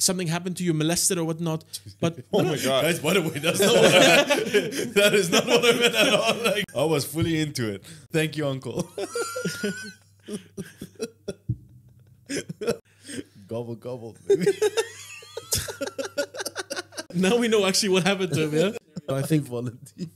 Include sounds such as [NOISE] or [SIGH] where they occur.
something happened to you, molested or whatnot. But [LAUGHS] Oh my [LAUGHS] god. Guys, by the way, that's not [LAUGHS] what I, that is not what I meant at all. Like, I was fully into it. Thank you, Uncle. gobble gobble. Now we know actually what happened to him. Yeah. I think volunteer.